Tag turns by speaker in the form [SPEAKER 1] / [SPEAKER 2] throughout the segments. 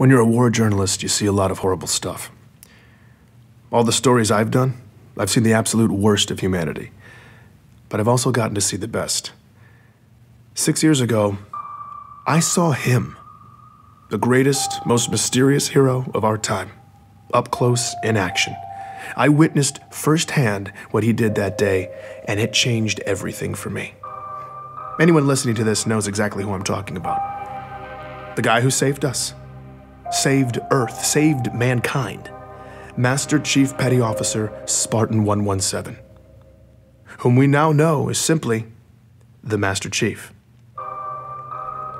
[SPEAKER 1] When you're a war journalist, you see a lot of horrible stuff. All the stories I've done, I've seen the absolute worst of humanity. But I've also gotten to see the best. Six years ago, I saw him, the greatest, most mysterious hero of our time, up close in action. I witnessed firsthand what he did that day, and it changed everything for me. Anyone listening to this knows exactly who I'm talking about. The guy who saved us saved Earth, saved mankind. Master Chief Petty Officer Spartan 117, whom we now know is simply the Master Chief.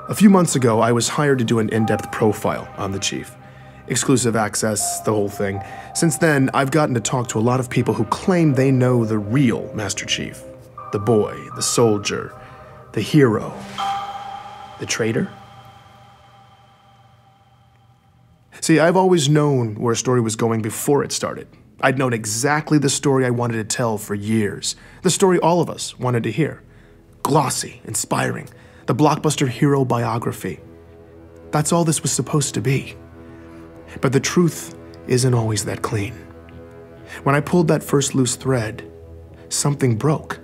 [SPEAKER 1] A few months ago, I was hired to do an in depth profile on the Chief. Exclusive access, the whole thing. Since then, I've gotten to talk to a lot of people who claim they know the real Master Chief the boy, the soldier, the hero, the traitor. See, I've always known where a story was going before it started. I'd known exactly the story I wanted to tell for years. The story all of us wanted to hear. Glossy, inspiring, the blockbuster hero biography. That's all this was supposed to be. But the truth isn't always that clean. When I pulled that first loose thread, something broke.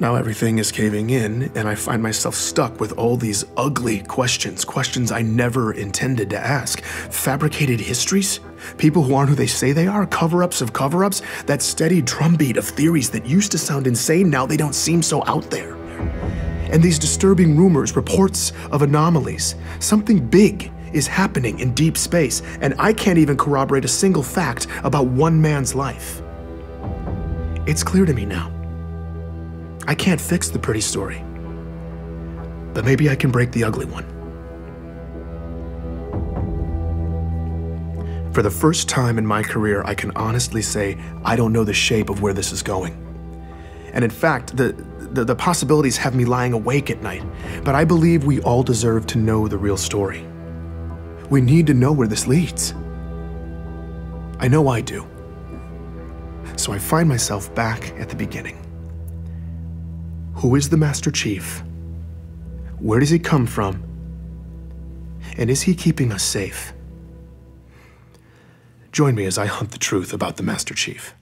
[SPEAKER 1] Now everything is caving in, and I find myself stuck with all these ugly questions, questions I never intended to ask. Fabricated histories? People who aren't who they say they are? Cover ups of cover ups? That steady drumbeat of theories that used to sound insane, now they don't seem so out there. And these disturbing rumors, reports of anomalies. Something big is happening in deep space, and I can't even corroborate a single fact about one man's life. It's clear to me now I can't fix the pretty story, but maybe I can break the ugly one. For the first time in my career, I can honestly say I don't know the shape of where this is going. And in fact, the, the, the, possibilities have me lying awake at night, but I believe we all deserve to know the real story. We need to know where this leads. I know I do. So I find myself back at the beginning. Who is the Master Chief? Where does he come from? And is he keeping us safe? Join me as I hunt the truth about the Master Chief.